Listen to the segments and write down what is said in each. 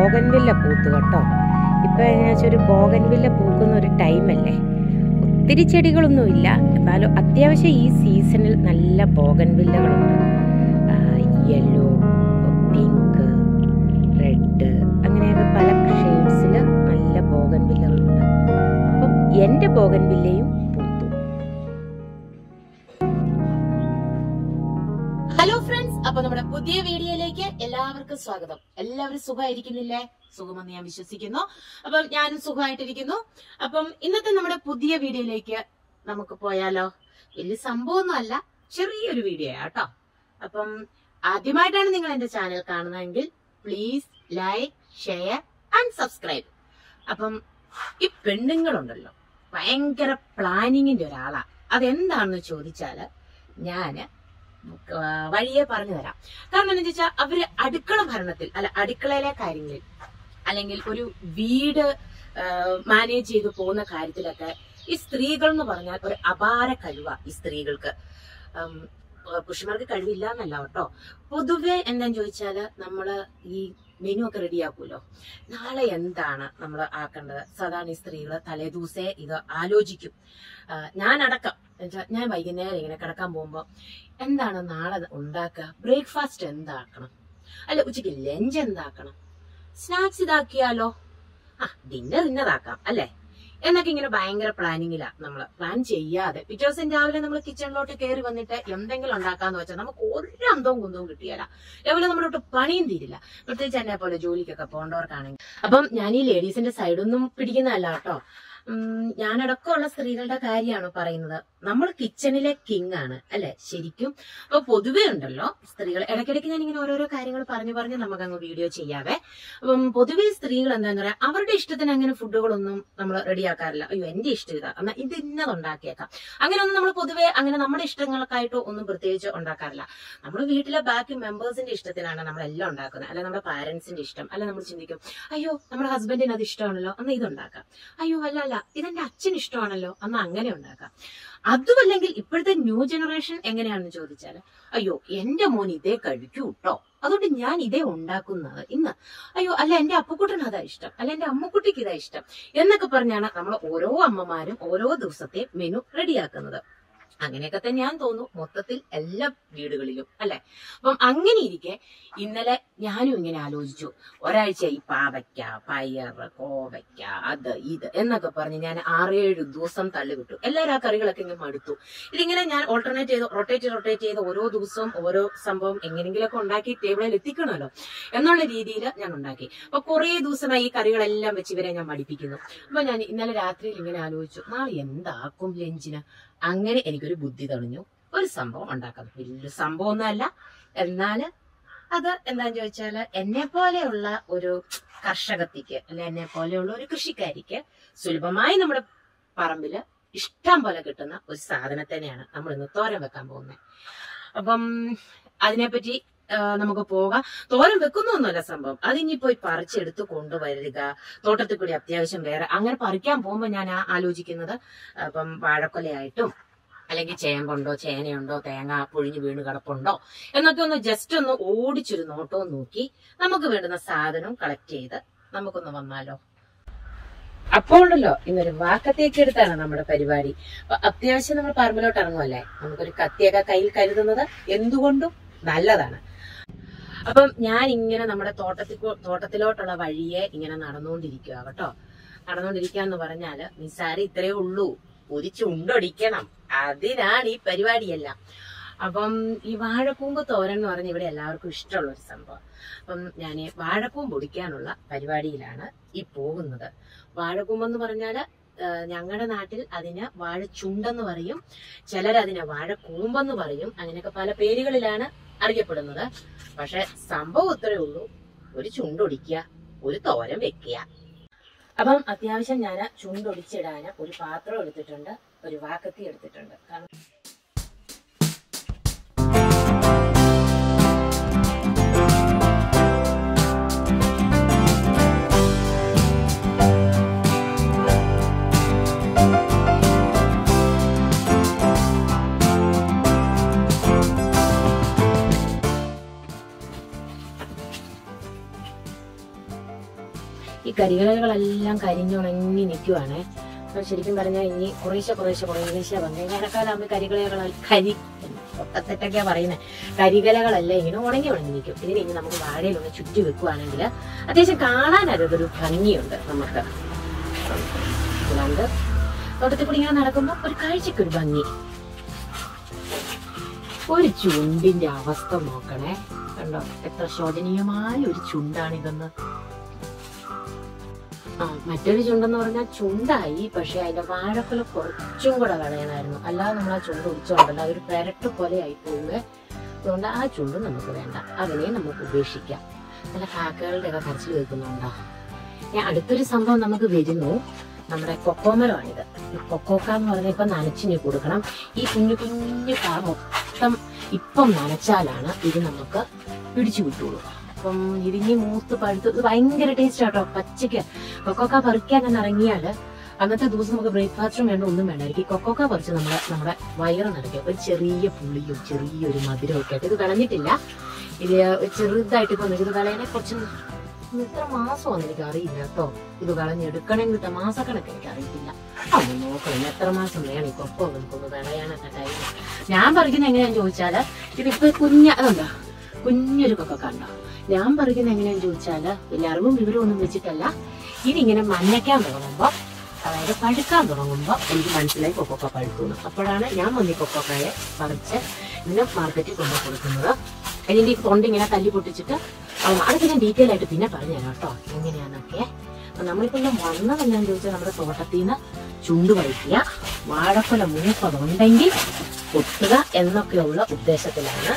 Bougainvillea പൂത്തു കേട്ടോ. ഇപ്പം വെച്ചാൽ ഒരു ബോഗൻവില്ല പൂക്കുന്ന ഒരു ടൈമല്ലേ? ഒത്തിരി ചെടികളൊന്നുമില്ല എന്നാലും അത്യാവശ്യം ഈ സീസണിൽ നല്ല ബോഗൻവില്ലകളുണ്ട്. യെല്ലോ പിങ്ക് റെഡ് അങ്ങനെയൊക്കെ പല ഷെയ്ഡ്സിൽ നല്ല ബോഗൻവില്ലകളുണ്ട്. അപ്പം എന്റെ ബോഗൻവില്ലയും അപ്പൊ നമ്മുടെ പുതിയ വീഡിയോയിലേക്ക് എല്ലാവർക്കും സ്വാഗതം. എല്ലാവരും സുഖമായിരിക്കുന്നില്ലേ? സുഖമെന്ന് ഞാൻ വിശ്വസിക്കുന്നു. അപ്പം ഞാനും സുഖമായിട്ടിരിക്കുന്നു. അപ്പം ഇന്നത്തെ നമ്മുടെ പുതിയ വീഡിയോയിലേക്ക് നമുക്ക് പോയാലോ? വലിയ സംഭവമൊന്നുമല്ല ചെറിയൊരു വീഡിയോ കേട്ടോ അപ്പം ആദ്യമായിട്ടാണ് നിങ്ങൾ എന്റെ ചാനൽ കാണുന്നതെങ്കിൽ please like share and subscribe അപ്പം ഈ പെണ്ണുങ്ങളുണ്ടല്ലോ ഭയങ്കര പ്ലാനിങ്ങിന്റെ ഒരാളാ. അതെന്താണെന്ന് ചോദിച്ചാൽ ഞാൻ വഴിയെ പറഞ്ഞു തരാം. കാരണം എന്താ വെച്ചാൽ അവർ അടുക്കള ഭരണത്തിൽ അല്ല അടുക്കളയിലെ കാര്യങ്ങളിൽ അല്ലെങ്കിൽ ഒരു വീട് മാനേജ് ചെയ്ത് പോകുന്ന കാര്യത്തിലൊക്കെ ഈ സ്ത്രീകൾ എന്ന് പറഞ്ഞാൽ ഒരു അപാര കഴിവ ഈ സ്ത്രീകൾക്ക്. പുരുഷന്മാർക്ക് കഴിവില്ല എന്നല്ല കേട്ടോ. പൊതുവെ എന്താന്ന് ചോദിച്ചാൽ നമ്മൾ ഈ മെനു ഒക്കെ റെഡിയാക്കുമല്ലോ നാളെ എന്താണ് നമ്മൾ ആക്കേണ്ടത്? സാധാരണ ഈ സ്ത്രീകൾ തലേദിവസേ ഇത് ആലോചിക്കും. ഞാൻ അടക്കം ഞാൻ വൈകുന്നേരം ഇങ്ങനെ കിടക്കാൻ പോകുമ്പോൾ എന്താണ് നാളെ ഉണ്ടാക്കുക? ബ്രേക്ക്ഫാസ്റ്റ് എന്താക്കണം? അല്ല ഉച്ചയ്ക്ക് ലഞ്ച് എന്താക്കണം? സ്നാക്സ് ഇതാക്കിയാലോ? ആ ഡിന്നർ ഇന്നതാക്കാം അല്ലേ? എന്നൊക്കെ ഇങ്ങനെ ഭയങ്കര പ്ലാനിങ്ങിലാ നമ്മൾ പ്ലാൻ ചെയ്യാതെ. പിറ്റേ ദിവസം രാവിലെ നമ്മൾ കിച്ചണിലോട്ട് കയറി വന്നിട്ട് എന്തെങ്കിലും ഉണ്ടാക്കാന്ന് വെച്ചാൽ നമുക്ക് ഒരു അന്തവും കുന്തവും കിട്ടിയല്ല രാവിലെ നമ്മളോട്ട് പണിയും തീരില്ല. പ്രത്യേകിച്ച് എന്നെ പോലെ ജോലിക്കൊക്കെ പോകേണ്ടവർക്കാണെങ്കിൽ. അപ്പം ഞാൻ ഈ ലേഡീസിന്റെ സൈഡൊന്നും പിടിക്കുന്നതല്ല കേട്ടോ ഞാനടക്കമുള്ള സ്ത്രീകളുടെ കാര്യമാണ് പറയുന്നത്. നമ്മൾ കിച്ചണിലെ കിങ് ആണ് അല്ലെ? ശരിക്കും. അപ്പൊ പൊതുവേ ഉണ്ടല്ലോ സ്ത്രീകൾ ഇടയ്ക്കിടയ്ക്ക് ഞാൻ ഇങ്ങനെ ഓരോരോ കാര്യങ്ങൾ പറഞ്ഞു പറഞ്ഞ് നമുക്ക് അങ്ങ് വീഡിയോ ചെയ്യാവേ. അപ്പം പൊതുവേ സ്ത്രീകൾ എന്താന്ന് പറയാ അവരുടെ ഇഷ്ടത്തിന് അങ്ങനെ ഫുഡുകളൊന്നും നമ്മൾ റെഡിയാക്കാറില്ല. അയ്യോ എന്റെ ഇഷ്ടം ഇതാ. എന്നാ ഇത് ഇന്നത് ഉണ്ടാക്കിയേക്കാം. അങ്ങനെയൊന്നും നമ്മൾ പൊതുവേ അങ്ങനെ നമ്മുടെ ഇഷ്ടങ്ങൾക്കായിട്ടോ ഒന്നും പ്രത്യേകിച്ച് ഉണ്ടാക്കാറില്ല. നമ്മൾ വീട്ടിലെ ബാക്കി മെമ്പേഴ്സിന്റെ ഇഷ്ടത്തിനാണ് നമ്മൾ എല്ലാം ഉണ്ടാക്കുന്നത്. അല്ല നമ്മുടെ പാരന്റ്സിന്റെ ഇഷ്ടം. അല്ല നമ്മൾ ചിന്തിക്കും അയ്യോ നമ്മുടെ ഹസ്ബൻഡിന് അത് ഇഷ്ടമാണല്ലോ അന്ന് ഇത് ഉണ്ടാക്കാം. അയ്യോ അല്ല അല്ല ഇതെന്റെ അച്ഛൻ ഇഷ്ടമാണല്ലോ അന്ന് അങ്ങനെ ഉണ്ടാക്കാം. അതുമല്ലെങ്കിൽ ഇപ്പോഴത്തെ ന്യൂ ജനറേഷൻ എങ്ങനെയാണെന്ന് ചോദിച്ചാൽ അയ്യോ എന്റെ മോൻ ഇതേ കഴിക്കൂ കേട്ടോ അതുകൊണ്ട് ഞാൻ ഇതേ ഉണ്ടാക്കുന്നത് ഇന്ന്. അയ്യോ അല്ല എന്റെ അപ്പക്കുട്ടന് അതാ ഇഷ്ടം. അല്ല എന്റെ അമ്മക്കുട്ടിക്ക് ഇതാ ഇഷ്ടം. എന്നൊക്കെ പറഞ്ഞാണ് നമ്മൾ ഓരോ അമ്മമാരും ഓരോ ദിവസത്തെ മെനു റെഡിയാക്കുന്നത്. അങ്ങനെയൊക്കെ ഞാൻ തോന്നുന്നു. മൊത്തത്തിൽ എല്ലാ വീടുകളിലും അല്ലെ? അപ്പം അങ്ങനെ ഇരിക്കെ ഇന്നലെ ഞാനും ഇങ്ങനെ ആലോചിച്ചു. ഒരാഴ്ച ഈ പാവയ്ക്ക പയർ കോവയ്ക്ക അത് ഇത് എന്നൊക്കെ പറഞ്ഞ് ഞാൻ ആറേഴ് ദിവസം തള്ളിവിട്ടു. എല്ലാവരും ആ കറികളൊക്കെ ഇങ്ങനെ മടുത്തു. ഇതിങ്ങനെ ഞാൻ ഓൾട്ടർനേറ്റ് ചെയ്ത് റൊട്ടേറ്റ് റൊട്ടേറ്റ് ചെയ്ത് ഓരോ ദിവസവും ഓരോ സംഭവം എങ്ങനെയെങ്കിലുമൊക്കെ ഉണ്ടാക്കി ടേബിളിൽ എത്തിക്കണമല്ലോ എന്നുള്ള രീതിയിൽ ഞാൻ ഉണ്ടാക്കി. അപ്പൊ കുറേ ദിവസമായി ഈ കറികളെല്ലാം വെച്ച് ഇവരെ ഞാൻ മടിപ്പിക്കുന്നു. അപ്പൊ ഞാൻ ഇന്നലെ രാത്രിയിൽ ഇങ്ങനെ ആലോചിച്ചു നാളെ എന്താക്കും ലഞ്ചിന്? അങ്ങനെ എനിക്കൊരു ബുദ്ധി തെളിഞ്ഞു. ഒരു സംഭവം ഉണ്ടാക്കാം. വലിയ സംഭവമൊന്നുമല്ല. എന്നാൽ അത് എന്താന്ന് ചോദിച്ചാൽ എന്നെ പോലെയുള്ള ഒരു കർഷകത്തിക്ക് അല്ലെ എന്നെ പോലെയുള്ള ഒരു കൃഷിക്കാരിക്ക് സുലഭമായി നമ്മുടെ പറമ്പിൽ ഇഷ്ടം പോലെ കിട്ടുന്ന ഒരു സാധനത്തിനെയാണ് നമ്മൾ ഇന്ന് തോരൻ വെക്കാൻ പോകുന്നത്. അപ്പം അതിനെപ്പറ്റി നമുക്ക് പോകാം. തോരൻ വെക്കുന്നൊന്നുമല്ല സംഭവം. അതിനി പോയി പറിച്ചെടുത്ത് കൊണ്ടുവരിക തോട്ടത്തിൽ കൂടി അത്യാവശ്യം വേറെ. അങ്ങനെ പറിക്കാൻ പോകുമ്പോൾ ഞാൻ ആലോചിക്കുന്നത് അപ്പം വാഴക്കൊലയായിട്ടും അല്ലെങ്കിൽ ചേമ്പുണ്ടോ ചേനയുണ്ടോ തേങ്ങ പൊഴിഞ്ഞു വീണ് കിടപ്പുണ്ടോ എന്നൊക്കെ ഒന്ന് ജസ്റ്റ് ഒന്ന് ഓടിച്ചൊരു നോട്ടോ നോക്കി നമുക്ക് വേണ്ടുന്ന സാധനം കളക്ട് ചെയ്ത് നമുക്കൊന്ന് വന്നാലോ. അപ്പോൾ ഉണ്ടല്ലോ ഇന്നൊരു വാക്കത്തേക്ക് എടുത്താണ് നമ്മുടെ പരിപാടി. അപ്പൊ അത്യാവശ്യം നമ്മൾ പറമ്പിലോട്ട് ഇറങ്ങുമല്ലേ നമുക്കൊരു കത്തിയൊക്കെ കയ്യിൽ കരുതുന്നത് എന്തുകൊണ്ടും നല്ലതാണ്. അപ്പം ഞാൻ ഇങ്ങനെ നമ്മുടെ തോട്ടത്തിൽ തോട്ടത്തിലോട്ടുള്ള വഴിയെ ഇങ്ങനെ നടന്നുകൊണ്ടിരിക്കുക കേട്ടോ. നടന്നുകൊണ്ടിരിക്കുക എന്ന് പറഞ്ഞാൽ നിസ്സാരം ഇത്രയേ ഉള്ളൂ. ഒരു അതിനാണ് ഈ പരിപാടിയെല്ലാം. അപ്പം ഈ വാഴക്കൂമ്പ് തോരൻ എന്ന് പറഞ്ഞ ഇവിടെ എല്ലാവർക്കും ഇഷ്ടമുള്ള ഒരു സംഭവം. അപ്പം ഞാൻ വാഴക്കൂമ്പ് ഒടിക്കാനുള്ള പരിപാടിയിലാണ് ഈ പോകുന്നത്. വാഴക്കൂമ്പ് എന്ന് പറഞ്ഞാൽ ഞങ്ങളുടെ നാട്ടിൽ അതിന് വാഴച്ചുണ്ടെന്ന് പറയും. ചിലരതിനെ വാഴക്കൂമ്പെന്ന് പറയും. അങ്ങനെയൊക്കെ പല പേരുകളിലാണ് അറിയപ്പെടുന്നത്. പക്ഷെ സംഭവം ഇത്രയേ ഉള്ളൂ. ഒരു ചുണ്ടൊടിക്കുക ഒരു തോരൻ വെക്കുക. അപ്പം അത്യാവശ്യം ഞാൻ ചുണ്ടൊടിച്ചിടാൻ ഒരു പാത്രം എടുത്തിട്ടുണ്ട് ഒരു വാക്കത്തി എടുത്തിട്ടുണ്ട്. കാരണം കരികളെല്ലാം കരിഞ്ഞുണങ്ങി നിൽക്കുവാണ്. അപ്പൊ ശരിക്കും പറഞ്ഞാൽ ഇനി കുറേശ്ശെ കുറേശ്ശെ കുറേശ്ശെ വന്നു. വേനൽക്കാലാകുമ്പോൾ കരികളകൾ കരി തെറ്റൊക്കെയാ പറയുന്നത് കരികലകളെല്ലാം ഇങ്ങനെ ഉണങ്ങി ഉണങ്ങി നിൽക്കും. ഇതിനെ ഇനി നമുക്ക് വാഴയിലൊന്ന് ചുറ്റി വെക്കുവാണെങ്കിൽ അത്യാവശ്യം കാണാൻ അതൊരു ഭംഗിയുണ്ട് നമുക്ക്. തോട്ടത്തിൽ കൂടി ഇങ്ങനെ നടക്കുമ്പോൾ ഒരു കാഴ്ചക്കൊരു ഭംഗി. ഒരു ചുണ്ടിന്റെ അവസ്ഥ നോക്കണേ. കണ്ടോ? എത്ര ശോചനീയമായ ഒരു ചുണ്ടാണിതെന്ന്. മറ്റൊരു ചുണ്ടെന്ന് പറഞ്ഞാൽ ചുണ്ടായി പക്ഷെ അതിന്റെ വാഴക്കുല കുറച്ചും കൂടെ കളയണമായിരുന്നു അല്ലാതെ നമ്മൾ ആ ചുണ്ട് ഒടിച്ചോണ്ടല്ലോ അതൊരു പെരട്ട് ആയി പോകുക അതുകൊണ്ട് ആ ചുണ്ട് നമുക്ക് വേണ്ട. അതിനെ നമുക്ക് ഉപേക്ഷിക്കാം. നല്ല കാക്കകളുടെ ഒക്കെ കരച്ചിൽ വെക്കുന്നുണ്ടോ ഞാൻ അടുത്തൊരു സംഭവം നമുക്ക് വരുന്നു. നമ്മുടെ കൊക്കോമരമാണിത്. കൊക്കോക്ക എന്ന് പറഞ്ഞാൽ ഇപ്പൊ നനച്ചിനി കൊടുക്കണം. ഈ കുഞ്ഞു കുഞ്ഞു കാ മൊത്തം ഇപ്പം നനച്ചാലാണ് ഇത് നമുക്ക് പിടിച്ചു കിട്ടുള്ളൂ അപ്പം ഇരിഞ്ഞി മൂത്ത് ഇത് ഭയങ്കര ടേസ്റ്റ് ആട്ടോ. പച്ചയ്ക്ക് കൊക്കോക്ക പറിക്കാൻ തന്നെ ഇറങ്ങിയാൽ അന്നത്തെ ദിവസം നമുക്ക് ബ്രേക്ക്ഫാസ്റ്റും വേണ്ട ഒന്നും വേണ്ടായിരിക്കും കൊക്കോക്ക പറിച്ച് നമ്മുടെ നമ്മുടെ വയറ് നിറയ്ക്കുക. ഒരു ചെറിയ പുളിയും ചെറിയൊരു മധുരവും ഒക്കെ ആയിട്ട്. ഇത് കളഞ്ഞിട്ടില്ല ഇത് ചെറുതായിട്ട് ഇപ്പൊ ഇത് കളയാനെ കുറച്ച് ഇത്ര മാസമൊന്നും എനിക്ക് അറിയില്ല കേട്ടോ. ഇത് കളഞ്ഞെടുക്കണമെങ്കിൽ മാസക്കണക്ക് എനിക്ക് അറിയില്ല നോക്കണം എത്ര മാസം വേണം ഈ കൊക്കോ നമുക്കൊന്ന് വിളയാനൊക്കെ ടൈം ഞാൻ പറിക്കുന്ന എങ്ങനെയാന്ന് ചോദിച്ചാൽ ഇതിപ്പോ കുഞ്ഞ അതുണ്ടോ കുഞ്ഞൊരു കൊക്കൊക്കെ ഉണ്ടോ? ഞാൻ പറിക്കുന്ന എങ്ങനെയാന്ന് ചോദിച്ചാൽ വലിയ വിവരവും ഒന്നും വെച്ചിട്ടല്ല. ഇതിങ്ങനെ മഞ്ഞയ്ക്കാൻ തുടങ്ങുമ്പോ അതായത് പഴുക്കാൻ തുടങ്ങുമ്പോ എനിക്ക് മനസ്സിലായി കൊക്കോക്ക പഴുക്കുന്നു. അപ്പോഴാണ് ഞാൻ വന്ന് കൊക്കൊക്കയെ പറിച്ച് ഇതിന് മാർക്കറ്റിൽ കൊണ്ടു കൊടുക്കുന്നത്. അതിന്റെ ഈ തൊണ്ട് ഇങ്ങനെ തല്ലി പൊട്ടിച്ചിട്ട് അതൊക്കെ ഞാൻ ഡീറ്റെയിൽ ആയിട്ട് പിന്നെ പറഞ്ഞുതരാം കേട്ടോ എങ്ങനെയാന്നൊക്കെ. അപ്പം നമ്മളിപ്പോ ഇവിടെ വന്നതെല്ലാം ചോദിച്ചാൽ നമ്മുടെ തോട്ടത്തിൽ നിന്ന് ചുണ്ട് വഴിക്കുക വാഴക്കുല മൂപ്പതുണ്ടെങ്കിൽ കൊത്തുക എന്നൊക്കെയുള്ള ഉദ്ദേശത്തിലാണ്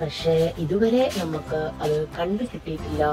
പക്ഷേ ഇതുവരെ നമുക്ക് അത് കണ്ടു കിട്ടിയിട്ടില്ല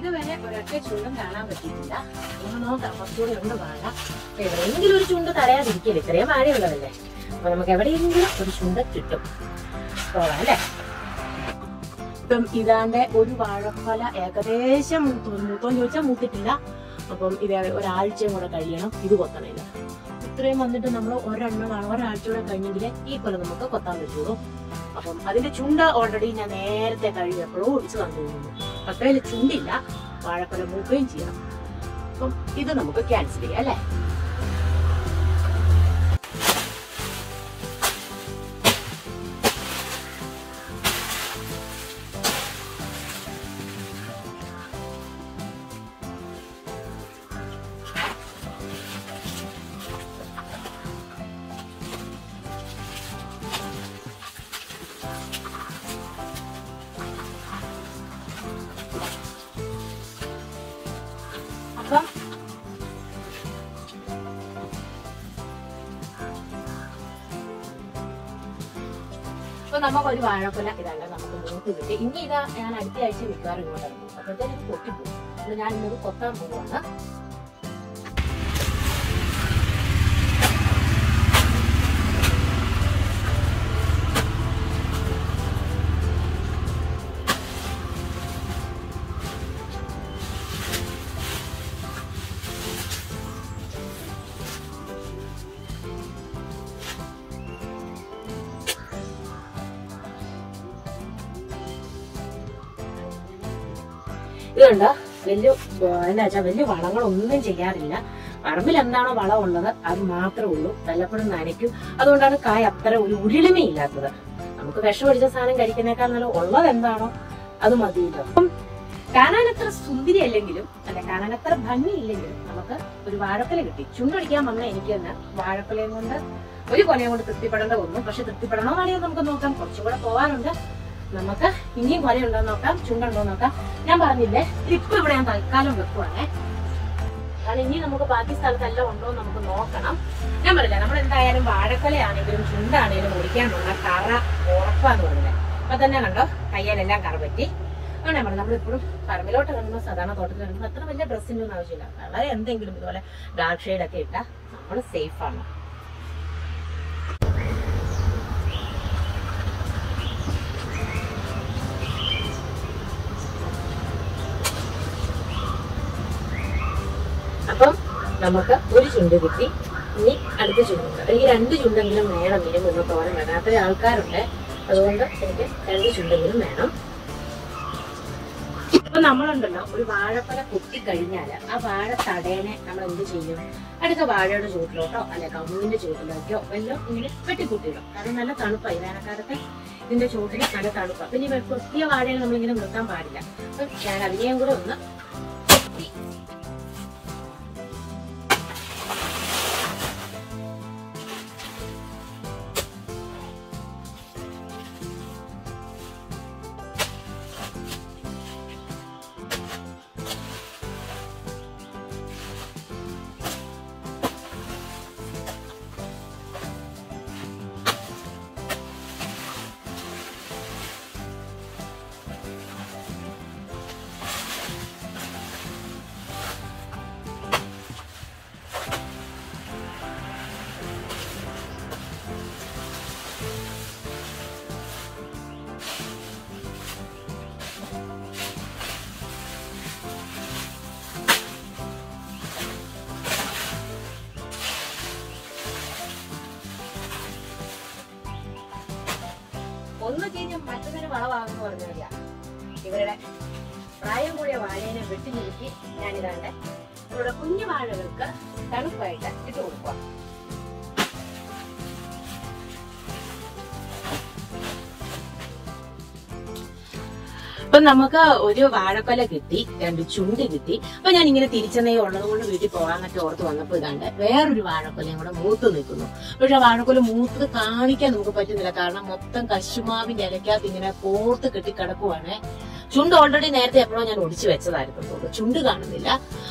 ഇതുവരെ ഒരൊറ്റ ചുണ്ടും കാണാൻ പറ്റിയിട്ടില്ല. ഒന്ന് നോക്കാം കുറച്ചുകൂടി ഉണ്ട് അപ്പൊ എവിടെയെങ്കിലും ഒരു ചുണ്ട് തടയാതിരിക്കില്ല ഇത്രയും വാഴയുള്ളതല്ലേ? അപ്പൊ നമുക്ക് എവിടെയെങ്കിലും ഒരു ചുണ്ട് കിട്ടും. പോവാം അല്ലേ? ഇപ്പം ഇതാണ്ട് ഒരു വാഴക്കൊല ഏകദേശം മൂത്തു മൂത്തോന്ന് ചോദിച്ചാൽ മൂത്തിട്ടില്ല. അപ്പം ഇത് ഒരാഴ്ചയും കൂടെ കഴിയണം. ഇത് കൊത്തണേൽ ഇത്രയും വന്നിട്ട് നമ്മൾ ഒരെണ്ണമാണ് ഒരാഴ്ച കൂടെ കഴിഞ്ഞെങ്കിൽ ഈ കൊല നമുക്ക് കൊത്താൻ പറ്റുള്ളൂ. അപ്പം അതിന്റെ ചുണ്ട ഓൾറെഡി ഞാൻ നേരത്തെ കഴിഞ്ഞപ്പോഴും ഒടിച്ചു തന്നു. അതിൽ ചുണ്ടില്ല. വാഴക്കൊല മൂക്കുകയും ചെയ്യണം അപ്പം ഇത് നമുക്ക് ക്യാൻസൽ ചെയ്യാം അല്ലേ? അപ്പൊ നമുക്ക് ഒരു വാഴക്കൊല ഇതല്ല നമുക്ക് മൂത്ത് കിട്ടി. ഇനി ഇതാ ഞാൻ അടുത്ത ആഴ്ച മിക്കവാറും ഇങ്ങോട്ട് ഇറങ്ങും അപ്പോഴത്തേനും ഇത് പൊട്ടിപ്പോകും. അപ്പൊ ഞാൻ ഇന്നത് കൊത്താൻ പോവാണ് വലിയ എന്താ വെച്ചാൽ വലിയ വളങ്ങളൊന്നും ചെയ്യാറില്ല. പറമ്പിൽ എന്താണോ വളം ഉള്ളത് അത് മാത്രമേ ഉള്ളൂ. വല്ലപ്പോഴും നനയ്ക്കും. അതുകൊണ്ടാണ് കായ അത്ര ഒരു ഉരുളിമയില്ലാത്തത്. നമുക്ക് വിഷമടിച്ച സാധനം കഴിക്കുന്നേക്കാൾ നല്ല ഉള്ളത് എന്താണോ അത് മതിയല്ലോ. അപ്പം കാണാൻ അത്ര സുന്ദരി അല്ലെങ്കിലും അല്ല കാണാൻ അത്ര ഭംഗിയില്ലെങ്കിലും നമുക്ക് ഒരു വാഴക്കല കിട്ടി. ചുണ്ടടിക്കാൻ വന്ന എനിക്ക് തന്നെ വാഴക്കൊലയും കൊണ്ട് ഒരു കൊലയും കൊണ്ട് തൃപ്തിപ്പെടേണ്ട ഒന്നും പക്ഷെ തൃപ്തിപ്പെടണോ വേണമെങ്കിൽ നമുക്ക് നോക്കാം. കുറച്ചും കൂടെ പോവാനുണ്ട്. നമുക്ക് ഇനിയും ഉണ്ടോ നോക്കാം ചുണ്ടുണ്ടോ നോക്കാം. ഞാൻ പറഞ്ഞില്ലേ ട്രിപ്പ് ഇവിടെ ഞാൻ തൽക്കാലം വെക്കുവാണേ. കാരണം ഇനി നമുക്ക് ബാക്കി സ്ഥലത്തെല്ലാം ഉണ്ടോ നമുക്ക് നോക്കണം. ഞാൻ പറയില്ല നമ്മൾ എന്തായാലും വാഴക്കലയാണെങ്കിലും ചുണ്ടാണെങ്കിലും മുറിക്കാനുള്ള കറ ഉറപ്പാന്ന് പറഞ്ഞില്ലേ. അപ്പൊ തന്നെ കണ്ടോ കയ്യാലെല്ലാം കറ പറ്റി. അതുകൊണ്ട് നമ്മൾ നമ്മളിപ്പോഴും പറമ്പിലോട്ട് ഇറങ്ങുമ്പോൾ സാധാരണ തോട്ടത്തിൽ ഇറങ്ങുമ്പോൾ അത്ര വലിയ ഡ്രസ്സിന്റെ ഒന്നും ആവശ്യമില്ല. വളരെ എന്തെങ്കിലും ഇതുപോലെ ഡാർക്ക് ഷെയ്ഡൊക്കെ ഇട്ടാൽ നമ്മൾ സേഫ് നമുക്ക് ഒരു ചുണ്ട് കിട്ടി. ഇനി അടുത്ത ചുണ്ടുണ്ട്. എനിക്ക് രണ്ട് ചുണ്ടെങ്കിലും വേണം ഇനി മുന്നോട്ട് പോകാൻ. വേണം അത്ര ആൾക്കാരുണ്ട്. അതുകൊണ്ട് എനിക്ക് രണ്ട് ചുണ്ടെങ്കിലും വേണം. അപ്പൊ നമ്മളുണ്ടല്ലോ ഒരു വാഴപ്പല കുത്തി കഴിഞ്ഞാൽ ആ വാഴ തടയനെ നമ്മൾ എന്ത് ചെയ്യും? അടുത്ത വാഴയുടെ ചുവട്ടിലോട്ടോ അല്ലെ കമുങ്ങിന്റെ ചുവട്ടിലേക്കോ എല്ലാം ഇങ്ങനെ വെട്ടിക്കുട്ടിയിടും. കാരണം നല്ല തണുപ്പായി വേനൽക്കാലത്തെ. ഇതിന്റെ ചുവട്ടിൽ നല്ല തണുപ്പാണ് പിന്നെ കൊത്തിയ വാഴയെ നമ്മളിങ്ങനെ നിർത്താൻ പാടില്ല. അപ്പൊ ഞാൻ അതിനെയും കൂടെ ഒന്ന് മറ്റൊരു പറഞ്ഞു പറഞ്ഞില്ല ഇവരുടെ പ്രായം കൂടിയ വാഴേനെ വെട്ടി നിൽക്കി ഞാനിതാണ്ട്. ഇവരുടെ കുഞ്ഞു വാഴകൾക്ക് തണുപ്പായിട്ട് ഇട്ട് കൊടുക്കുക. നമുക്ക് ഒരു വാഴക്കൊല കിട്ടി രണ്ട് ചുണ്ടി കിട്ടി. അപ്പൊ ഞാൻ ഇങ്ങനെ തിരിച്ചെന്നേ ഉള്ളത് കൊണ്ട് വീട്ടിൽ പോകാന്നൊക്കെ ഓർത്ത് വന്നപ്പോൾ ഇതാണ്ട് വേറൊരു വാഴക്കൊലയും കൂടെ മൂത്ത് നിൽക്കുന്നു. പക്ഷെ വാഴക്കൊല മൂത്ത് കാണിക്കാൻ നമുക്ക് പറ്റുന്നില്ല. കാരണം മൊത്തം കശുമാവിന്റെ ഇലക്കകത്ത് ഇങ്ങനെ കോർത്ത് കെട്ടി കിടക്കുവാണ്. ചുണ്ട് ഓൾറെഡി നേരത്തെ എപ്പോഴോ ഞാൻ ഒടിച്ചു വെച്ചതായിരുന്നു ചുണ്ട് കാണുന്നില്ല.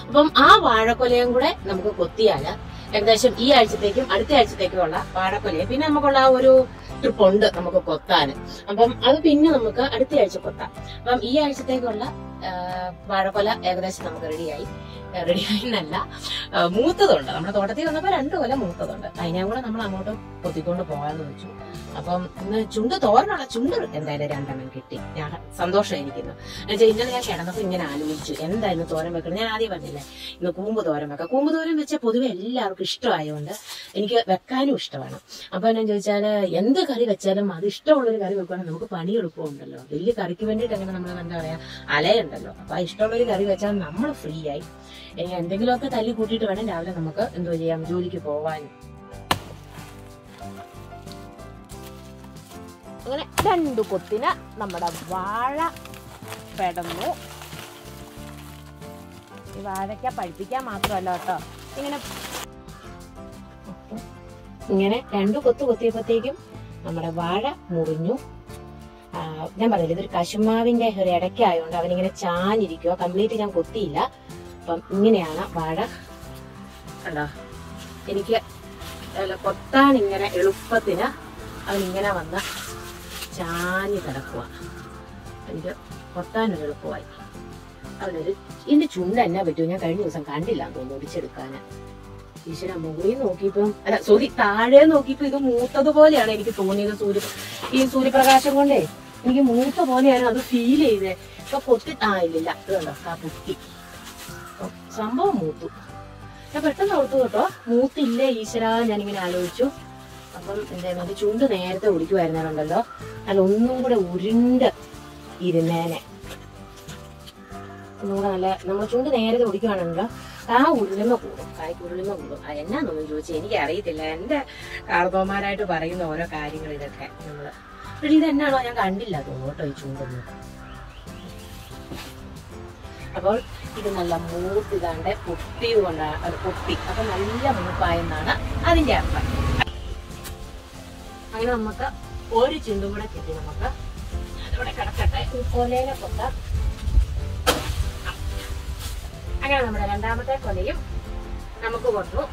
അപ്പം ആ വാഴക്കൊലയും കൂടെ നമുക്ക് കൊത്തിയാൽ ഏകദേശം ഈ ആഴ്ചത്തേക്കും അടുത്ത ആഴ്ചത്തേക്കും ഉള്ള വാഴക്കൊലയെ. പിന്നെ നമുക്കുള്ള ഒരു ട്രിപ്പ് ഉണ്ട് നമുക്ക് കൊത്താൻ. അപ്പം അത് പിന്നെ നമുക്ക് അടുത്ത ആഴ്ച കൊത്താം. അപ്പം ഈ ആഴ്ചത്തേക്കുള്ള വാഴക്കൊല ഏകദേശം നമുക്ക് റെഡിയായി റെഡിയായി എന്നല്ല മൂത്തതുണ്ട്. നമ്മുടെ തോട്ടത്തിൽ വന്നപ്പോൾ രണ്ട് കൊല മൂത്തതുണ്ട്. അതിനെ കൂടെ നമ്മൾ അങ്ങോട്ട് കൊത്തിക്കൊണ്ട് പോകാന്ന് വെച്ചു. അപ്പം ഇന്ന് ചുണ്ട് തോരനുള്ള ചുണ്ട് എന്തായാലും രണ്ടെണ്ണം കിട്ടി. ഞാൻ സന്തോഷമായിരിക്കുന്നു. എന്നുവെച്ചാൽ ഇന്നലെ ഞാൻ കിടന്നപ്പോൾ ഇങ്ങനെ ആലോചിച്ചു. എന്താ ഇന്ന് തോരൻ വെക്കണം? ഞാൻ ആദ്യം പറഞ്ഞില്ലേ ഇന്ന് കൂമ്പ് തോരൻ വെക്കാം. കൂമ്പ് തോരൻ വെച്ചാൽ പൊതുവെ എല്ലാവർക്കും ഇഷ്ടമായതുകൊണ്ട് എനിക്ക് വെക്കാനും ഇഷ്ടമാണ്. അപ്പോൾ എന്നാ ചോദിച്ചാൽ എന്ത് കറി വെച്ചാലും അത് ഇഷ്ടമുള്ളൊരു കറി വെക്കുകയാണെങ്കിൽ നമുക്ക് പണി എളുപ്പമുണ്ടല്ലോ വലിയ കറിക്ക് വേണ്ടിയിട്ട് അങ്ങനെ നമ്മൾ എന്താ പറയാ അലയുണ്ടല്ലോ അപ്പൊ ആ ഇഷ്ടമുള്ളൊരു കറി വെച്ചാൽ നമ്മൾ ഫ്രീ ആയി. ഇനി എന്തെങ്കിലുമൊക്കെ തല്ലി കൂട്ടിയിട്ട് വേണം രാവിലെ നമുക്ക് എന്തോ ചെയ്യാം ജോലിക്ക് പോവാനും അങ്ങനെ രണ്ടു കൊത്തിന് നമ്മുടെ വാഴ പെടന്നു. ഈ വാഴയ്ക്ക പഴുപ്പിക്കാൻ മാത്രമല്ല കേട്ടോ. ഇങ്ങനെ ഇങ്ങനെ രണ്ടു കൊത്തു കൊത്തിയപ്പോഴത്തേക്കും നമ്മുടെ വാഴ മുറിഞ്ഞു. ഞാൻ പറഞ്ഞില്ല ഇതൊരു കശുമാവിന്റെ ഒരു ഇടയ്ക്കായതുകൊണ്ട് അവനിങ്ങനെ ചാഞ്ഞിരിക്കുക കംപ്ലീറ്റ് ഞാൻ കൊത്തിയില്ല അപ്പം ഇങ്ങനെയാണ് വാഴ. കണ്ടോ? എനിക്ക് കൊത്താൻ ഇങ്ങനെ എളുപ്പത്തിന് അവനിങ്ങനെ വന്ന് ചാഞ്ഞ് കിടക്കുക എനിക്ക് കൊത്താനൊരു എളുപ്പമായി. അവനൊരു ഇതിന്റെ ചുണ്ട് എന്നാ പറ്റുമോ ഞാൻ കഴിഞ്ഞ ദിവസം കണ്ടില്ല തോന്നുന്നു ഒടിച്ചെടുക്കാന് ഈശ്വര മുകളിൽ നോക്കിയപ്പം അല്ല സോറി താഴെ നോക്കിയപ്പോ ഇത് മൂത്തതുപോലെയാണ് എനിക്ക് തോന്നിയത് സൂര്യ ഈ സൂര്യപ്രകാശം കൊണ്ടേ. എനിക്ക് മൂത്ത പോലെയാണ് അത് ഫീൽ ചെയ്തേ. ഇപ്പൊ പൊട്ടി ആ ഇല്ലില്ല. ഇത് കണ്ടോ? ആ അപ്പം സംഭവം മൂത്തു. ഞാൻ പെട്ടെന്ന് ഓർത്തു കേട്ടോ മൂത്തില്ലേ ഈശ്വര ഞാനിങ്ങനെ ആലോചിച്ചു. അപ്പം എന്താ എന്റെ ചൂണ്ട് നേരത്തെ ഒടിക്കുമായിരുന്നാലുണ്ടല്ലോ അല്ല ഒന്നും കൂടെ ഉരുണ്ട് ഇരുന്നേനെ. ഒന്നും നല്ല നമ്മൾ ചൂണ്ട് നേരത്തെ ഒടിക്കുവാണല്ലോ ആ ഉരുളിമ കൂടും. കായ്ക്ക് ഉരുളിമ കൂടും. അത് എന്നാന്നൊന്നും ചോദിച്ചാൽ എനിക്ക് അറിയത്തില്ല എന്റെ കാർത്തോമാരായിട്ട് പറയുന്ന ഓരോ കാര്യങ്ങൾ ഇതൊക്കെ നമ്മൾ പക്ഷെ ഇതെന്നാണോ ഞാൻ കണ്ടില്ല. തോട്ടോ ഈ അപ്പോൾ ഇത് നല്ല മൂത്ത് ഇതാണ്ട് പൊട്ടി കൊണ്ടാണ് പൊട്ടി അപ്പൊ നല്ല മൂപ്പായെന്നാണ് അതിന്റെ അർത്ഥം. അങ്ങനെ നമുക്ക് ഒരു ചുണ്ടും കൂടെ കിട്ടി നമുക്ക്. അതോടെ കിടക്കട്ടെ. കൊലേനെ കൊത്ത. അങ്ങനെ നമ്മുടെ രണ്ടാമത്തെ കൊലയും നമുക്ക് വന്നു.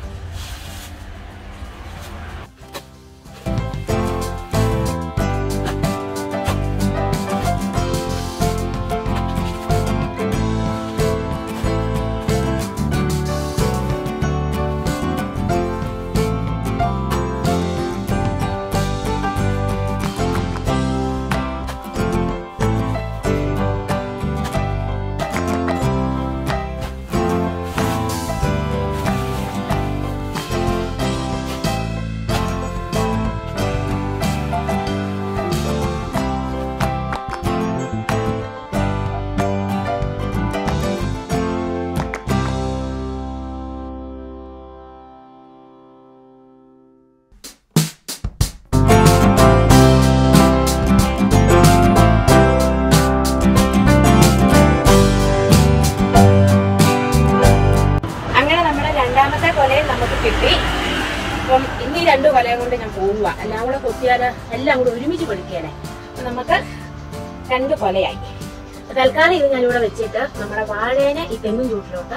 തൽക്കാലം ഇത് ഞാനിവിടെ വെച്ചിട്ട് നമ്മുടെ വാഴേനെ ഈ തെങ്ങിൻ ചൂട്ടിലോട്ട്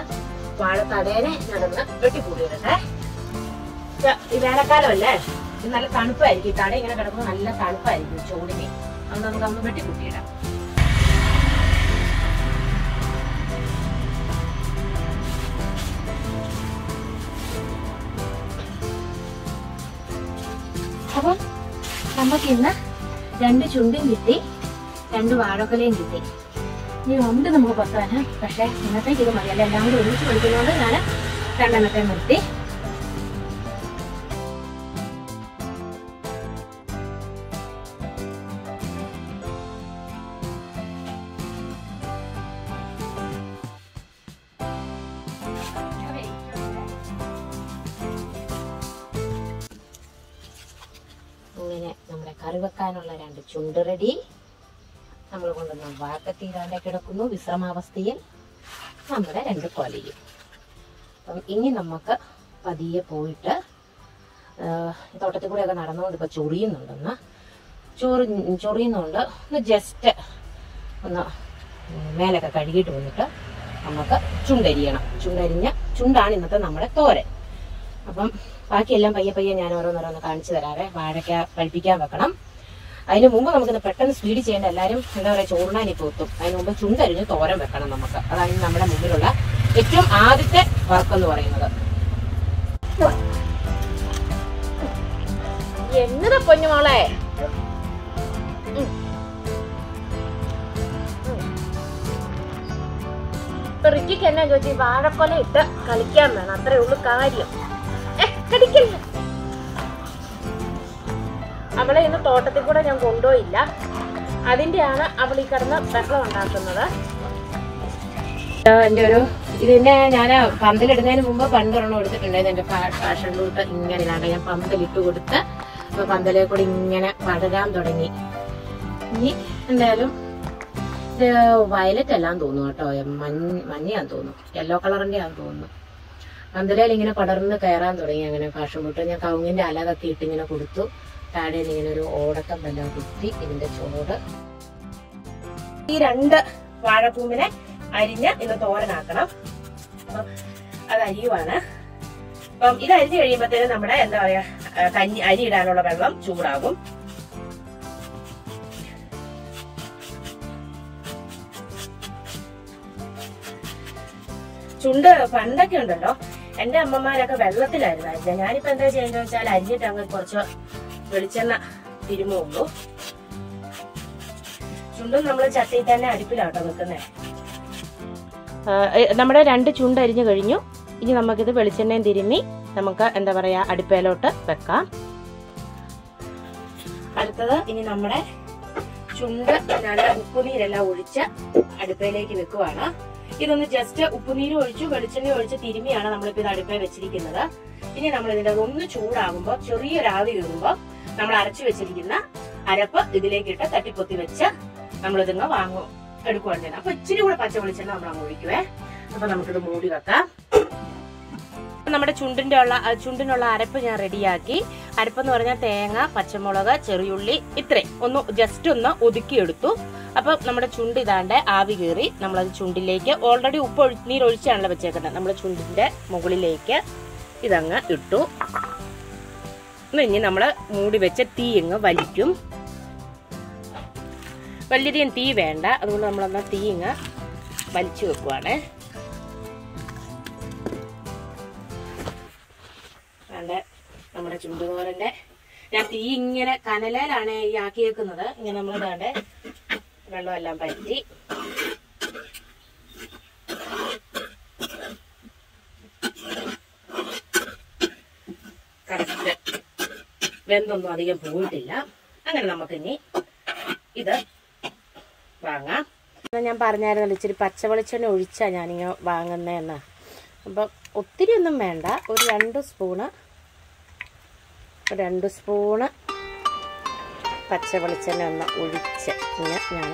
വാഴത്തടേനെ ഞാനൊന്ന് വെട്ടിക്കൂടിയിടട്ടെ. ഈ വേനൽക്കാലമല്ലേ? ഇത് നല്ല തണുപ്പായിരിക്കും. തട ഇങ്ങനെ കിടക്കുമ്പോൾ നല്ല തണുപ്പായിരിക്കും ചൂടിനെ. അത് നമുക്ക് അന്ന് വെട്ടിക്കൂട്ടിയിടാം. അപ്പം നമുക്കിന്ന് രണ്ട് ചുണ്ടും കിട്ടി രണ്ട് വാഴക്കൊലയും കിട്ടി. ഉണ്ട് നമുക്ക് പത്താന് പക്ഷെ ഇന്നത്തേക്ക് ഇത് മതിയല്ല? എല്ലാം കൂടി ഒരുമിച്ച് പഠിക്കുന്നതുകൊണ്ട് ഞാൻ രണ്ടെണ്ണത്തെ നിർത്തി. ഇങ്ങനെ നമ്മുടെ കറി വെക്കാനുള്ള രണ്ട് ചുണ്ട് റെഡി നമ്മൾ കൊണ്ടുവന്ന വാക്കത്തീരാണ്ട് കിടക്കുന്നു. വിശ്രമാവസ്ഥയിൽ നമ്മുടെ രണ്ട് കൊലയും. അപ്പം ഇനി നമുക്ക് പതിയെ പോയിട്ട് തോട്ടത്തിൽ കൂടെയൊക്കെ നടന്നുകൊണ്ട് ഇപ്പോൾ ചൊറിയുന്നുണ്ടെന്ന്. ചൊറി ചൊറിയുന്നുണ്ട്. ഒന്ന് ജസ്റ്റ് ഒന്ന് മേലൊക്കെ കഴുകിയിട്ട് വന്നിട്ട് നമുക്ക് ചുണ്ടരിയണം. ചുണ്ടരിഞ്ഞ ചുണ്ടാണ് ഇന്നത്തെ നമ്മുടെ തോരൻ. അപ്പം ബാക്കിയെല്ലാം പയ്യെ പയ്യെ ഞാൻ ഓരോന്നോരോന്ന് കാണിച്ചു തരാവേ. വാഴയ്ക്ക പഴിപ്പിക്കാൻ വെക്കണം. അതിന് മുമ്പ് നമുക്കിത് പെട്ടെന്ന് സ്പീഡ് ചെയ്യേണ്ട എല്ലാവരും എന്താ പറയുക ഇപ്പോൾ എത്തും. അതിന് മുമ്പ് ചുണ്ടരിഞ്ഞ് തോരൻ വെക്കണം നമുക്ക്. അതാണ് നമ്മുടെ മുമ്പിലുള്ള ഏറ്റവും ആദ്യത്തെ വർക്ക് എന്ന് പറയുന്നത്. എന്നതാ പൊന്നുമോളെ റിക്കിക്ക് എന്നാ ചോദിച്ചു? വാഴക്കൊല ഇട്ട് കളിക്കാൻ വേണം. അത്രേ ഉള്ളൂ കാര്യം. കടിക്കല്ല അവളെ ഇന്ന് തോട്ടത്തിൽ കൂടെ ഞാൻ കൊണ്ടുപോയില്ല. അതിന്റെയാണ് അവൾ ഈ കിടന്ന് ബഹളം ഉണ്ടാക്കുന്നത്. എന്റെ ഒരു ഇതിനെ ഞാൻ പന്തലിടുന്നതിന് മുമ്പ് പണ്ടൊരെണ്ണം എടുത്തിട്ടുണ്ടായിരുന്നു. ഫാഷൻ ലൂട്ട് ഇങ്ങനെ ഇതാണ് ഞാൻ പന്തലിട്ട് കൊടുത്ത് അപ്പൊ പന്തലെ കൂടി ഇങ്ങനെ പടരാൻ തുടങ്ങി. ഇനി എന്തായാലും ഇത് വയലറ്റ് എല്ലാം തോന്നുന്നു കേട്ടോ. മഞ്ഞ മഞ്ഞയാന്ന് തോന്നുന്നു. യെല്ലോ കളറിന്റെ ആന്ന് തോന്നുന്നു. പന്തലയിൽ ഇങ്ങനെ പടർന്ന് കയറാൻ തുടങ്ങി അങ്ങനെ ഫാഷൻ ലൂട്ട് ഞാൻ കവുങ്ങിന്റെ അല കത്തിയിട്ട് ഇങ്ങനെ കൊടുത്തു. താഴെ ഇങ്ങനെ ഒരു തന്നെ കുത്തി ഇതിന്റെ ചോട് ഈ രണ്ട് വാഴപ്പൂമ്പിനെ അരിഞ്ഞ് ഇന്ന് തോരനാക്കണം. അപ്പം അത് അരിയുവാണ്. അപ്പം ഇത് അരിഞ്ഞു കഴിയുമ്പോഴത്തേനും നമ്മുടെ എന്താ പറയാ കഞ്ഞി അരി ഇടാനുള്ള വെള്ളം ചൂടാകും. ചുണ്ട് പണ്ടൊക്കെ ഉണ്ടല്ലോ. എന്റെ അമ്മമാരൊക്കെ വെള്ളത്തിലായിരുന്നു അരിഞ്ഞ ഞാനിപ്പോ എന്താ ചെയ്യുന്നത് വെച്ചാൽ അരിഞ്ഞിട്ട് അങ്ങ് കുറച്ച് വെളിച്ചെണ്ണ തിരുമുള്ളൂ. ചുണ്ടും നമ്മൾ ചട്ടിയിൽ തന്നെ അടുപ്പിലാട്ടോ വെക്കുന്നേ. നമ്മുടെ രണ്ട് ചുണ്ട് അരിഞ്ഞു കഴിഞ്ഞു. ഇനി നമുക്കിത് വെളിച്ചെണ്ണയും തിരുമ്മി നമുക്ക് എന്താ പറയാ അടുപ്പയിലോട്ട് വെക്കാം. അടുത്തത് ഇനി നമ്മുടെ ചുണ്ട് നല്ല ഉപ്പുനീരെല്ലാം ഒഴിച്ച് അടുപ്പയിലേക്ക് വെക്കുവാണ്. ഇതൊന്ന് ജസ്റ്റ് ഉപ്പുനീര് ഒഴിച്ചു വെളിച്ചെണ്ണ ഒഴിച്ച് തിരുമിയാണ് നമ്മളിപ്പോ ഇത് അടുപ്പയിൽ വെച്ചിരിക്കുന്നത്. ഇനി നമ്മൾ ഇതിന്റെ ഒന്ന് ചൂടാകുമ്പോൾ ചെറിയൊരാവി കയറുമ്പോൾ നമ്മൾ അരച്ചു വെച്ചിരിക്കുന്ന അരപ്പ് ഇതിലേക്ക് ഇട്ട് തട്ടിപ്പൊത്തി വെച്ച് നമ്മൾ ഇതിങ്ങ് വാങ്ങും എടുക്കുവാണ് ചെയ്യുന്നത് അപ്പൊ ഇച്ചിരി കൂടെ പച്ച വെളിച്ചെണ്ണ നമ്മൾ അങ്ങ് ഒഴിക്കുവേ. അപ്പൊ നമുക്കിത് മൂടി വെക്കാം. നമ്മുടെ ചുണ്ടിന്റെ ഉള്ള ചുണ്ടിനുള്ള അരപ്പ് ഞാൻ റെഡിയാക്കി. അരപ്പെന്ന് പറഞ്ഞാൽ തേങ്ങ പച്ചമുളക് ചെറിയുള്ളി ഇത്രയും ഒന്ന് ജസ്റ്റ് ഒന്ന് ഒതുക്കിയെടുത്തു. അപ്പം നമ്മുടെ ചുണ്ട് ഇതാണ്ട് ആവി കയറി നമ്മളത് ചുണ്ടിലേക്ക് ഓൾറെഡി ഉപ്പ് നീരൊഴിച്ചാണല്ലോ വെച്ചേക്കുന്നത് നമ്മുടെ ചുണ്ടിന്റെ മുകളിലേക്ക് ഇതങ്ങ് ഇട്ടു. ഇനി നമ്മൾ മൂടി വെച്ച തീ ഇങ്ങ് വലിക്കും. വലിയധികം തീ വേണ്ട. അതുകൊണ്ട് നമ്മളെന്നാൽ തീ ഇങ്ങ് വലിച്ചു വെക്കുവാണേ. നമ്മുടെ ചുണ്ടുതോരന്റെ ഞാൻ തീ ഇങ്ങനെ കനലയിലാണ് ഈ ആക്കി വെക്കുന്നത് ഇങ്ങനെ നമ്മൾ ഇതാണ്ട് വെള്ളമെല്ലാം പറ്റി. കറക്റ്റ്. വെന്തൊന്നും അധികം പോയിട്ടില്ല. അങ്ങനെ നമുക്കിനി ഇത് വാങ്ങാം. ഞാൻ പറഞ്ഞായിരുന്നല്ലോ ഇച്ചിരി പച്ച വെളിച്ചെണ്ണ ഒഴിച്ചാ ഞാനിങ്ങനെ വാങ്ങുന്നതെന്ന് അപ്പം ഒത്തിരി ഒന്നും വേണ്ട. ഒരു രണ്ട് സ്പൂണ് രണ്ട് സ്പൂണ് പച്ച വെളിച്ചെണ്ണ ഒന്ന് ഒഴിച്ച് ഞാൻ